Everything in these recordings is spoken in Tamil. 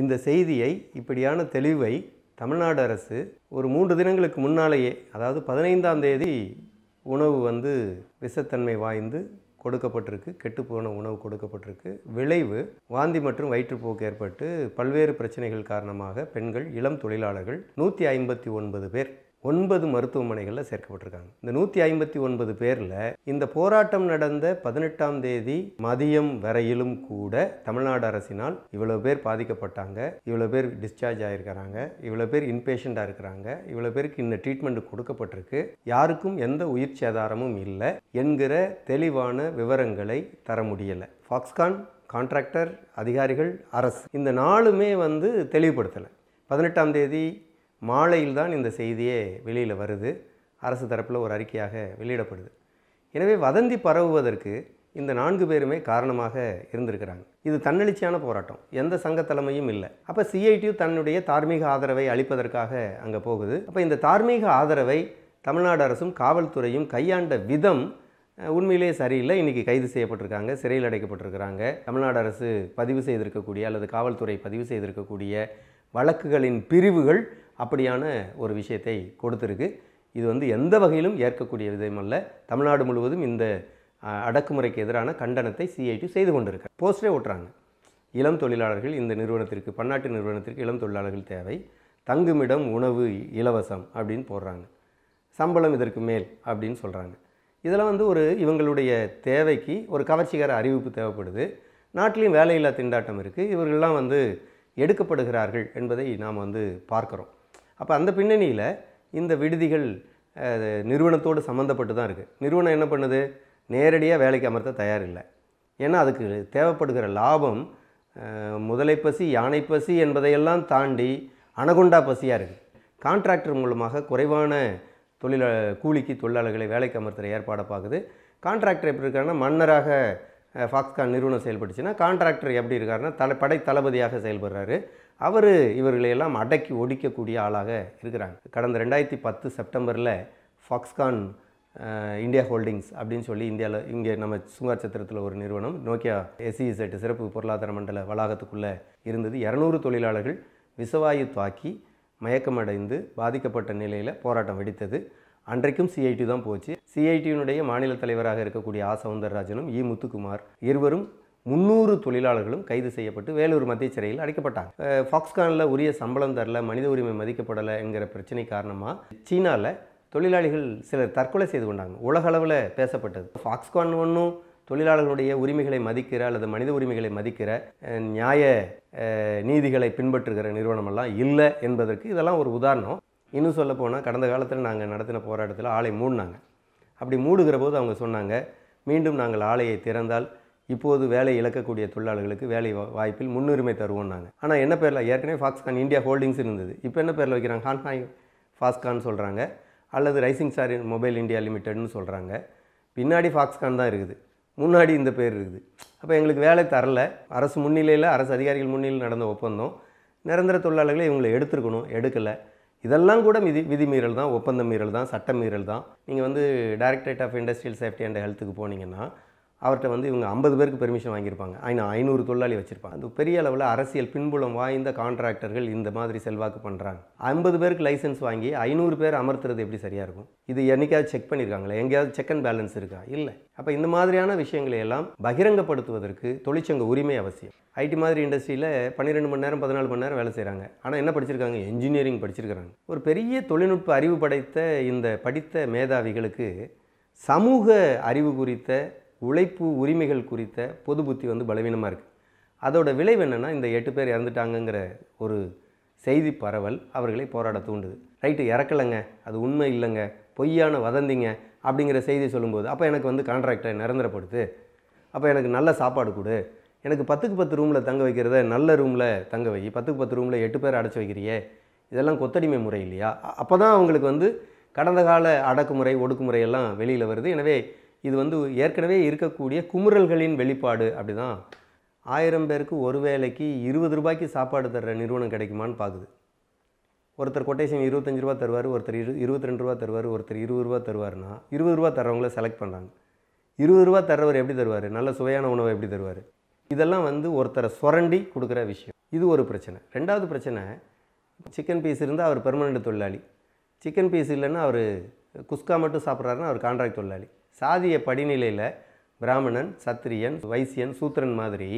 இந்த செய்தியை இப்படியான தெளிவை தமிழ்நாடு அரசு ஒரு மூன்று தினங்களுக்கு முன்னாலேயே அதாவது பதினைந்தாம் தேதி உணவு வந்து விஷத்தன்மை வாய்ந்து கொடுக்கப்பட்டிருக்கு கெட்டுப்போன உணவு கொடுக்கப்பட்டிருக்கு. விளைவு வாந்தி மற்றும் வயிற்றுப்போக்கு ஏற்பட்டு பல்வேறு பிரச்சனைகள் காரணமாக பெண்கள் இளம் தொழிலாளர்கள் நூற்றி ஐம்பத்தி ஒன்பது பேர் ஒன்பது மருத்துவமனைகளில் சேர்க்கப்பட்டிருக்காங்க. இந்த நூற்றி ஐம்பத்தி ஒன்பது பேரில் இந்த போராட்டம் நடந்த பதினெட்டாம் தேதி மதியம் வரையிலும் கூட தமிழ்நாடு அரசினால் இவ்வளோ பேர் பாதிக்கப்பட்டாங்க இவ்வளோ பேர் டிஸ்சார்ஜ் ஆகிருக்கிறாங்க இவ்வளோ பேர் இன்பேஷண்ட்டாக இருக்கிறாங்க இவ்வளோ பேருக்கு இந்த ட்ரீட்மெண்ட் கொடுக்கப்பட்டிருக்கு. யாருக்கும் எந்த உயிர் சேதாரமும் இல்லை என்கிற தெளிவான விவரங்களை தர முடியலை. ஃபாக்ஸ்கான் கான்ட்ராக்டர் அதிகாரிகள் அரசு. இந்த நாளுமே வந்து தெளிவுபடுத்தலை. பதினெட்டாம் தேதி மாலையில் தான் இந்த செய்தியே வெளியில் வருது. அரசு தரப்பில் ஒரு அறிக்கையாக வெளியிடப்படுது. எனவே வதந்தி பரவுவதற்கு இந்த நான்கு பேருமே காரணமாக இருந்திருக்கிறாங்க. இது தன்னெழுச்சியான போராட்டம். எந்த சங்க தலைமையும் இல்லை. அப்போ சிஐடியு தன்னுடைய தார்மீக ஆதரவை அளிப்பதற்காக அங்கே போகுது. அப்போ இந்த தார்மீக ஆதரவை தமிழ்நாடு அரசும் காவல்துறையும் கையாண்ட விதம் உண்மையிலேயே சரியில்லை. இன்றைக்கி கைது செய்யப்பட்டிருக்காங்க சிறையில் அடைக்கப்பட்டிருக்கிறாங்க. தமிழ்நாடு அரசு பதிவு செய்திருக்கக்கூடிய அல்லது காவல்துறை பதிவு செய்திருக்கக்கூடிய வழக்குகளின் பிரிவுகள் அப்படியான ஒரு விஷயத்தை கொடுத்துருக்கு. இது வந்து எந்த வகையிலும் ஏற்கக்கூடிய விதமல்ல தமிழ்நாடு முழுவதும் இந்த அடக்குமுறைக்கு எதிரான கண்டனத்தை சிஐடி செய்து கொண்டிருக்கு போஸ்டரே ஓட்டுறாங்க. இளம் தொழிலாளர்கள் இந்த நிறுவனத்திற்கு பன்னாட்டு நிறுவனத்திற்கு இளம் தொழிலாளர்கள் தேவை. தங்குமிடம் உணவு இலவசம் அப்படின்னு போடுறாங்க. சம்பளம் இதற்கு மேல் அப்படின்னு சொல்கிறாங்க இதெல்லாம் வந்து ஒரு இவங்களுடைய தேவைக்கு ஒரு கவர்ச்சிகர அறிவிப்பு தேவைப்படுது. நாட்டிலையும் வேலையில்லா திண்டாட்டம் இருக்குது இவர்கள்லாம் வந்து எடுக்கப்படுகிறார்கள் என்பதை நாம் வந்து பார்க்குறோம். அப்போ அந்த பின்னணியில் இந்த விடுதிகள் நிறுவனத்தோடு சம்மந்தப்பட்டு தான் இருக்குது நிறுவனம் என்ன பண்ணுது? நேரடியாக வேலைக்கு அமர்த்த தயாரில்லை ஏன்னா அதுக்கு தேவைப்படுகிற லாபம் முதலை பசி யானை பசி என்பதையெல்லாம் தாண்டி அணகுண்டா பசியாக இருக்குது கான்ட்ராக்டர் மூலமாக குறைவான தொழில கூலிக்கு தொழிலாளர்களை வேலைக்கு அமர்த்துகிற ஏற்பாடை பார்க்குது. கான்ட்ராக்டர் எப்படி இருக்காருன்னா மன்னராக ஃபாக்ஸ்கான் நிறுவனம் செயல்பட்டுச்சுன்னா கான்ட்ராக்டர் எப்படி இருக்காருன்னா தலை படை தளபதியாக செயல்படுறாரு. அவர் இவர்களையெல்லாம் அடக்கி ஒடிக்கக்கூடிய ஆளாக இருக்கிறாங்க. கடந்த ரெண்டாயிரத்தி பத்து செப்டம்பரில் ஃபாக்ஸ்கான் இந்தியா ஹோல்டிங்ஸ் அப்படின்னு சொல்லி இந்தியாவில் இங்கே நம்ம சுங்கார் சத்திரத்தில் ஒரு நிறுவனம் நோக்கியா எஸ்இசெட் சிறப்பு பொருளாதார மண்டல வளாகத்துக்குள்ளே இருந்தது. இரநூறு தொழிலாளர்கள் விசவாயு தாக்கி மயக்கமடைந்து பாதிக்கப்பட்ட நிலையில் போராட்டம் வெடித்தது. அன்றைக்கும் சிஐடி தான் போச்சு. சிஐடியினுடைய மாநில தலைவராக இருக்கக்கூடிய ஆ. சவுந்தரராஜனும் இ. முத்துக்குமார் இருவரும் முன்னூறு தொழிலாளர்களும் கைது செய்யப்பட்டு வேலூர் மத்திய சிறையில் அடைக்கப்பட்டாங்க. ஃபாக்ஸ்கானில் உரிய சம்பளம் தரல மனித உரிமை மதிக்கப்படலை என்கிற பிரச்சனை காரணமாக சீனாவில் தொழிலாளிகள் சிலர் தற்கொலை செய்து கொண்டாங்க. உலகளவில் பேசப்பட்டது. ஃபாக்ஸ்கான் ஒன்றும் தொழிலாளர்களுடைய உரிமைகளை மதிக்கிற அல்லது மனித உரிமைகளை மதிக்கிற நியாய நீதிகளை பின்பற்றுகிற நிறுவனமெல்லாம் இல்லை என்பதற்கு இதெல்லாம் ஒரு உதாரணம். இன்னும் சொல்ல போனால் கடந்த காலத்தில் நாங்கள் நடத்தின போராட்டத்தில் ஆலை மூடினாங்க. அப்படி மூடுகிற போது அவங்க சொன்னாங்க மீண்டும் நாங்கள் ஆலையை திறந்தால் இப்போது வேலை இழக்கக்கூடிய தொழிலாளர்களுக்கு வேலை வா- வாய்ப்பில் முன்னுரிமை தருவோம்னாங்க ஆனால் என்ன பேரில்? ஏற்கனவே ஃபாக்ஸ்கான் இந்தியா ஹோல்டிங்ஸ் இருந்தது. இப்போ என்ன பேரில் வைக்கிறாங்க? ஹான்ஹாய் ஃபாஸ்கான் சொல்கிறாங்க அல்லது ரைசிங் ஸ்டார் மொபைல் இந்தியா லிமிடெட்னு சொல்கிறாங்க பின்னாடி ஃபாக்ஸ்கான் தான் இருக்குது. முன்னாடி இந்த பேர் இருக்குது. அப்போ எங்களுக்கு வேலை தரல. அரசு முன்னிலையில் அரசு அதிகாரிகள் முன்னிலையில் நடந்த ஒப்பந்தம். நிரந்தர தொழிலாளர்களை இவங்களை எடுத்துருக்கணும். எடுக்கலை. இதெல்லாம் கூட விதி விதிமீறல் தான் ஒப்பந்த மீறல் தான் சட்ட மீறல் தான். நீங்கள் வந்து directorate of industrial safety and ஹெல்த்துக்கு போனீங்கன்னா அவர்கிட்ட வந்து இவங்க ஐம்பது பேருக்கு பெர்மிஷன் வாங்கியிருப்பாங்க. ஐநா ஐநூறு தொழிலாளி வச்சுருப்பாங்க. அது பெரிய அளவில் அரசியல் பின்புலம் வாய்ந்த கான்ட்ராக்டர்கள் இந்த மாதிரி செல்வாக்கு பண்ணுறாங்க ஐம்பது பேருக்கு லைசன்ஸ் வாங்கி ஐநூறு பேர் அமர்த்துறது எப்படி சரியாக இருக்கும்? இது என்னைக்காவது செக் பண்ணியிருக்காங்களா எங்கேயாவது செக் அண்ட் பேலன்ஸ் இருக்கா? இல்லை. அப்போ இந்த மாதிரியான விஷயங்களை எல்லாம் பகிரங்கப்படுத்துவதற்கு தொழிற்சங்க உரிமை அவசியம். ஐடி மாதிரி இண்டஸ்ட்ரியில் பன்னிரெண்டு மணி நேரம் பதினாலு மணி நேரம் வேலை செய்கிறாங்க ஆனால் என்ன படிச்சிருக்காங்க? இன்ஜினியரிங் படிச்சிருக்கிறாங்க. ஒரு பெரிய தொழில்நுட்ப அறிவு படைத்த இந்த படித்த மேதாவிகளுக்கு சமூக அறிவு குறித்த உழைப்பு உரிமைகள் குறித்த பொது புத்தி வந்து பலவீனமாக இருக்குது அதோட விளைவு என்னென்னா இந்த எட்டு பேர் இறந்துட்டாங்கங்கிற ஒரு செய்தி பரவல் அவர்களை போராட தூண்டுது. ரைட்டு இறக்கலைங்க அது உண்மை இல்லைங்க பொய்யான வதந்திங்க அப்படிங்கிற செய்தி சொல்லும்போது அப்போ எனக்கு வந்து கான்ட்ராக்டை நிரந்தரப்படுத்து. அப்போ எனக்கு நல்ல சாப்பாடு கொடு. எனக்கு பத்துக்கு பத்து ரூமில் தங்க வைக்கிறத நல்ல ரூமில் தங்க வை. பத்துக்கு பத்து ரூமில் எட்டு பேர் அடைச்சி வைக்கிறியே இதெல்லாம் கொத்தடிமை முறை இல்லையா? அப்போ தான் அவங்களுக்கு வந்து கடந்த கால அடக்குமுறை ஒடுக்குமுறை எல்லாம் வெளியில் வருது. எனவே இது வந்து ஏற்கனவே இருக்கக்கூடிய குமுறல்களின் வெளிப்பாடு அப்படி தான் ஆயிரம் பேருக்கு ஒரு வேளைக்கு இருபது ரூபாய்க்கு சாப்பாடு தர்ற நிறுவனம் கிடைக்குமான்னு பார்க்குது ஒருத்தர் கொட்டேஷன் இருபத்தஞ்சு ரூபா தருவார் ஒருத்தர் இரு இருபத்தி ரெண்டு ரூபா தருவார் ஒருத்தர் இருபது ரூபா தருவார்னா இருபது ரூபா தர்றவங்கள செலக்ட் பண்ணுறாங்க இருபது ரூபா தர்றவர் எப்படி தருவார்? நல்ல சுவையான உணவை எப்படி தருவார்? இதெல்லாம் வந்து ஒருத்தரை சுரண்டி கொடுக்குற விஷயம். இது ஒரு பிரச்சனை. ரெண்டாவது பிரச்சனை சிக்கன் பீஸ் இருந்தால் அவர் பெர்மனெண்ட் தொழிலாளி. சிக்கன் பீஸ் இல்லைன்னா அவர் குஸ்கா மட்டும் சாப்பிட்றாருன்னா அவர் கான்ட்ராக்ட் தொழிலாளி. சாதிய படிநிலையில் பிராமணன் சத்திரியன் வைசியன் சூத்திரன் மாதிரி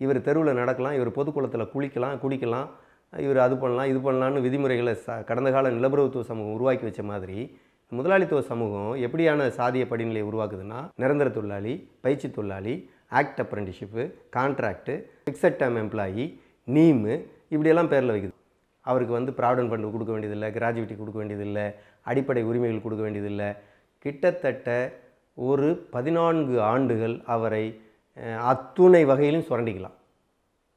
இவர் தெருவில் நடக்கலாம் இவர் பொதுக்குளத்தில் குளிக்கலாம் குடிக்கலாம் இவர் அது பண்ணலாம் இது பண்ணலான்னு விதிமுறைகளை ச கடந்த கால நிலப்பிரபுத்துவ சமூகம் உருவாக்கி வச்ச மாதிரி முதலாளித்துவ சமூகம் எப்படியான சாதிய படிநிலையை உருவாக்குதுன்னா நிரந்தர தொழிலாளி பயிற்சி தொழிலாளி act apprenticeship contract fixed time employee NEEM இப்படியெல்லாம் பேரில் வைக்குது. அவருக்கு வந்து ப்ராவிடன்ட் ஃபண்டு கொடுக்க வேண்டியதில்லை கிராஜுவிட்டி கொடுக்க வேண்டியதில்லை அடிப்படை உரிமைகள் கொடுக்க வேண்டியதில்லை. கிட்டத்தட்ட ஒரு பதினான்கு ஆண்டுகள் அவரை அத்துணை வகையிலும் சுரண்டிக்கலாம்.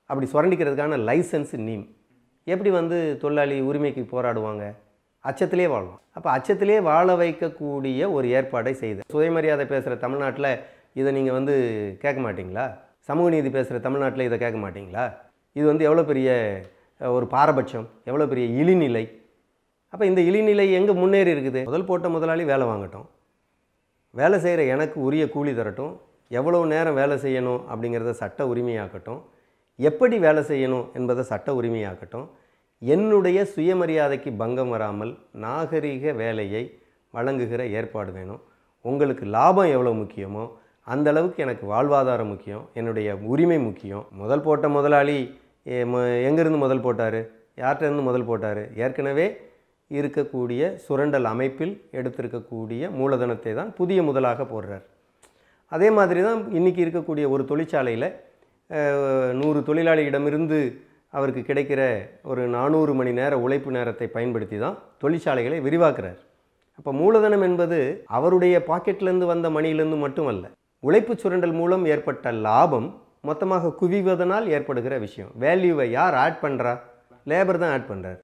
அப்படி சுரண்டிக்கிறதுக்கான லைசன்ஸ் நீம். எப்படி வந்து தொழிலாளி உரிமைக்கு போராடுவாங்க? அச்சத்திலே வாழலாம் அப்போ அச்சத்திலே வாழ வைக்கக்கூடிய ஒரு ஏற்பாடை செய்து. சுயமரியாதை பேசுகிற தமிழ்நாட்டில் இதை நீங்கள் வந்து கேட்க மாட்டிங்களா? சமூக நீதி பேசுகிற தமிழ்நாட்டில் இதை கேட்க மாட்டிங்களா? இது வந்து எவ்வளோ பெரிய ஒரு பாரபட்சம் எவ்வளோ பெரிய இழிநிலை. அப்போ இந்த இழிநிலை எங்கே முன்னேறி இருக்குது? முதல் போட்ட முதலாளி வேலை வாங்கட்டும். வேலை செய்கிற எனக்கு உரிய கூலி தரட்டும். எவ்வளோ நேரம் வேலை செய்யணும் அப்படிங்கிறத சட்ட உரிமையாக்கட்டும். எப்படி வேலை செய்யணும் என்பதை சட்ட உரிமையாக்கட்டும். என்னுடைய சுயமரியாதைக்கு பங்கம் வராமல் நாகரிக வேலையை வழங்குகிற ஏற்பாடு வேணும். உங்களுக்கு லாபம் எவ்வளோ முக்கியமோ அந்த அளவுக்கு எனக்கு வாழ்வாதாரம் முக்கியம். என்னுடைய உரிமை முக்கியம். முதல் போட்ட முதலாளி ம- எங்கேருந்து முதல் போட்டார்? யார்கிட்டேருந்து முதல் போட்டார்? ஏற்கனவே இருக்கக்கூடிய சுரண்டல் அமைப்பில் எடுத்திருக்கக்கூடிய மூலதனத்தை தான் புதிய முதலாக போடுறார். அதே மாதிரி தான் இன்றைக்கி இருக்கக்கூடிய ஒரு தொழிற்சாலையில் நூறு தொழிலாளியிடமிருந்து அவருக்கு கிடைக்கிற ஒரு நானூறு மணி நேர உழைப்பு நேரத்தை பயன்படுத்தி தான் தொழிற்சாலைகளை விரிவாக்குறார். அப்போ மூலதனம் என்பது அவருடைய பாக்கெட்லேருந்து வந்த மணியிலேருந்து மட்டுமல்ல உழைப்பு சுரண்டல் மூலம் ஏற்பட்ட லாபம் மொத்தமாக குவிவதனால் ஏற்படுகிற விஷயம். வேல்யூவை யார் ஆட் பண்ணுறா லேபர் தான் ஆட் பண்ணுறார்